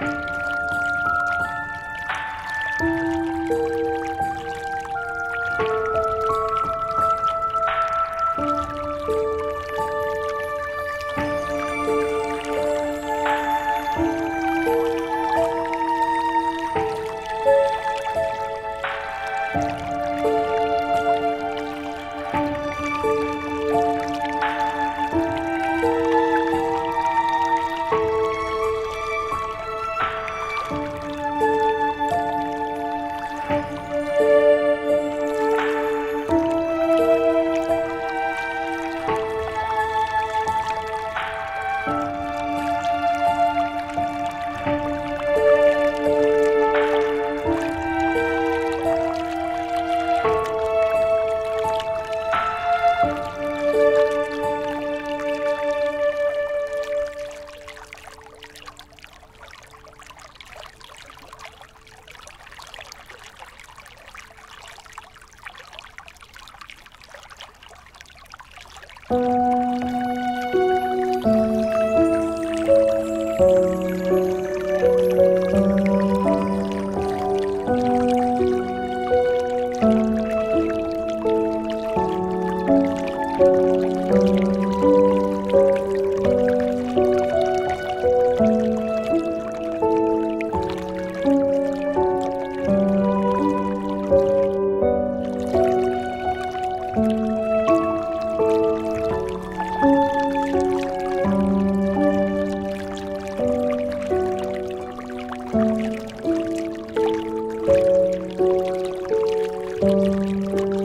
Bye. Música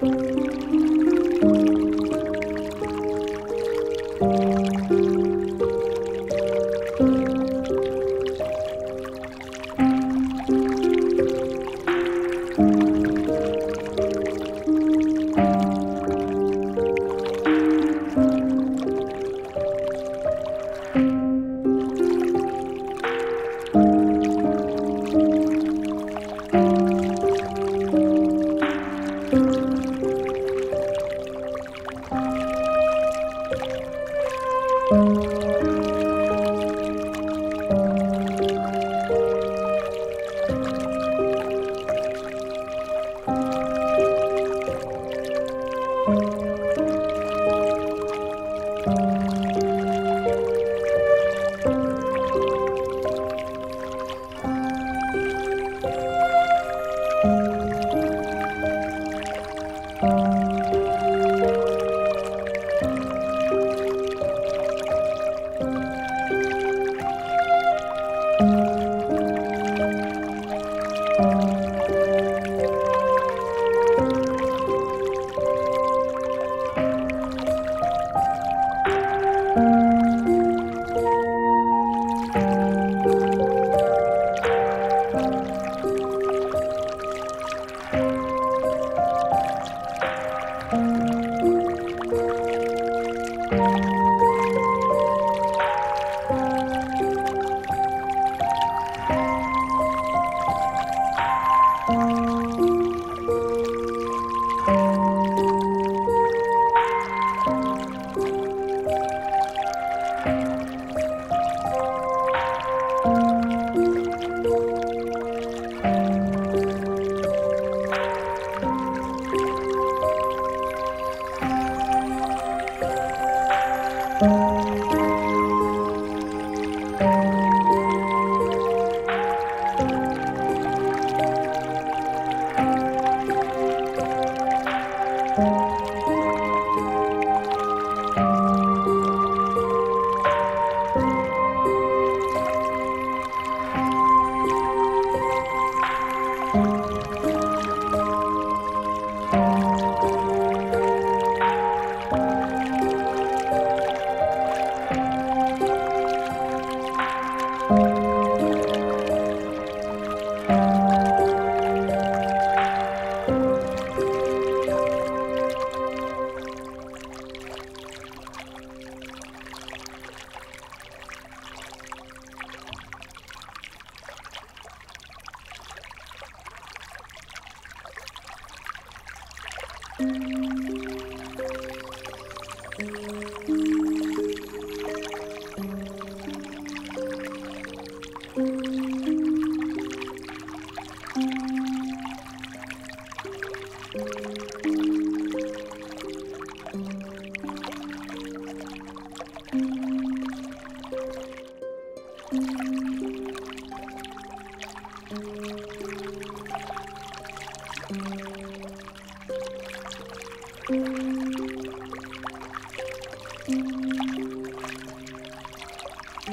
Música